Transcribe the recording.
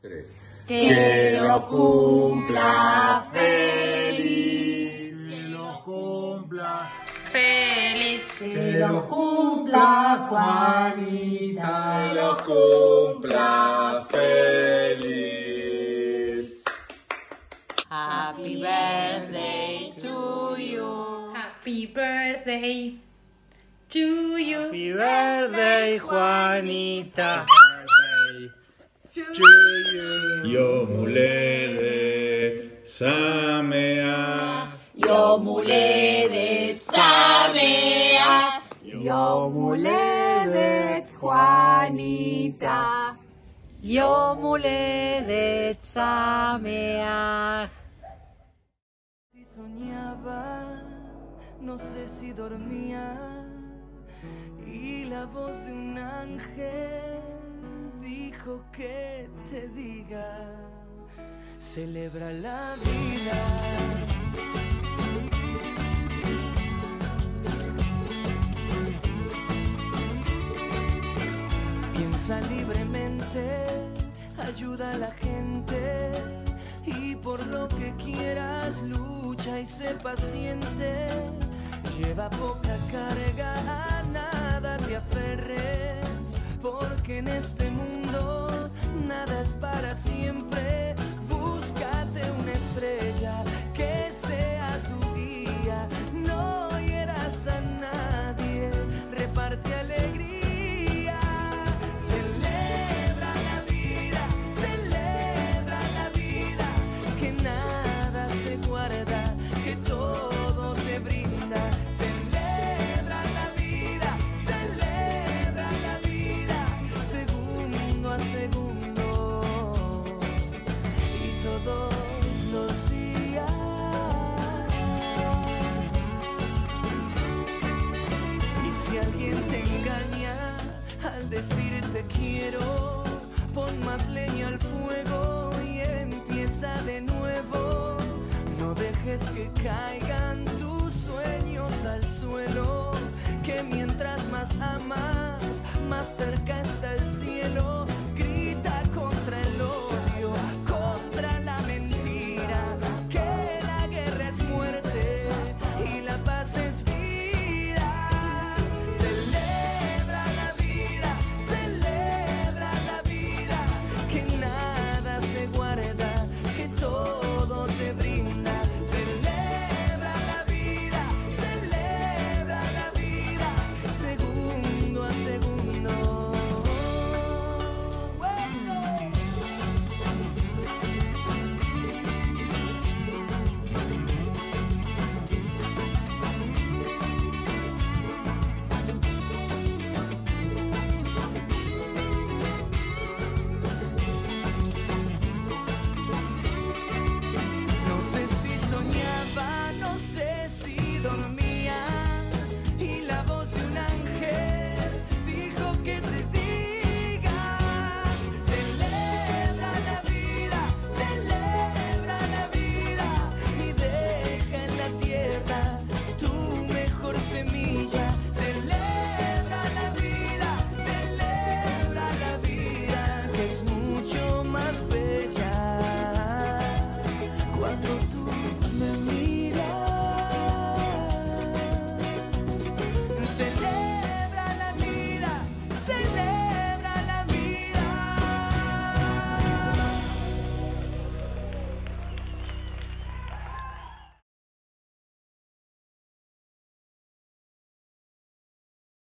Tres. Que lo cumpla feliz. Que lo cumpla. Feliz. Que lo cumpla Juanita. Que lo cumpla feliz. Happy birthday to you. Happy birthday to you. Happy birthday, Juanita. Samea. Yom Huledet Sameach. Yom Huledet Juanita. Yom Huledet Sameach. Si soñaba, no sé si dormía, y la voz de un ángel dijo que te diga, celebra la vida. Piensa libremente, ayuda a la gente y por lo que quieras lucha y sé paciente. Lleva poca carga, a nada te aferres, porque en este siempre. Al decirte quiero, pon más leña al fuego y empieza de nuevo. No dejes que caigan tus sueños al suelo, que mientras más amas, más cerca está.